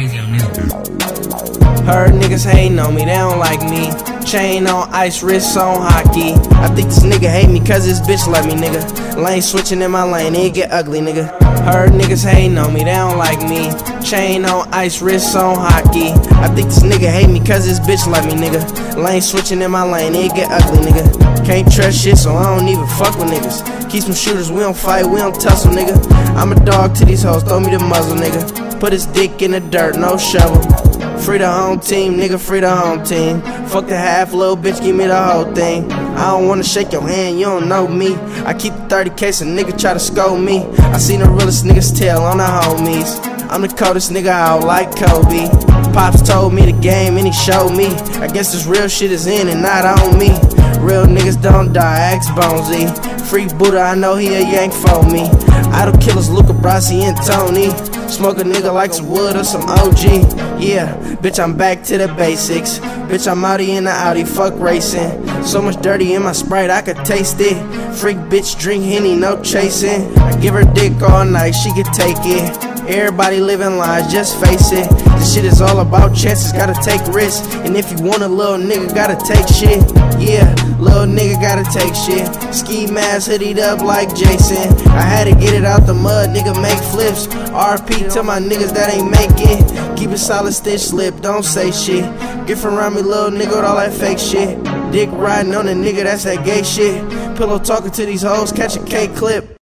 crazy on this. Heard niggas hating on me, they don't like me. Chain on ice, wrist on hockey. I think this nigga hate me cause his bitch let me, nigga. Lane switching in my lane, it get ugly, nigga. Heard niggas hating on me, they don't like me. Chain on ice, wrist on hockey. I think this nigga hate me cause his bitch let me, nigga. Lane switching in my lane, it get ugly, nigga. Can't trust shit, so I don't even fuck with niggas. Keep some shooters, we don't fight, we don't tussle, nigga. I'm a dog to these hoes, throw me the muzzle, nigga. Put his dick in the dirt, no shovel. Free the home team, nigga, free the home team. Fuck the half, little bitch, give me the whole thing. I don't wanna shake your hand, you don't know me. I keep the 30 case, a nigga try to scold me. I seen the realest niggas tell on the homies. I'm the coldest nigga out like Kobe. Pops told me the game and he showed me. I guess this real shit is in and not on me. Real niggas don't die, ask Bonesy. Free Buddha, I know he a yank for me. Idol killers, Luca Brasi and Tony. Smoke a nigga like some wood or some OG. Yeah, bitch, I'm back to the basics. Bitch, I'm outie in the Audi, fuck racing. So much dirty in my sprite, I could taste it. Freak bitch, drink Henny, no chasing. I give her dick all night, she could take it. Everybody living lies, just face it. This shit is all about chances, gotta take risks. And if you want a little nigga, gotta take shit. Yeah, little nigga gotta take shit. Ski mask hoodied up like Jason. I had to get it out the mud, nigga make flips. RP to my niggas that ain't make it. Keep it solid, stitch slip, don't say shit. Get around me, little nigga, with all that fake shit. Dick riding on a nigga, that's that gay shit. Pillow talking to these hoes, catch a K clip.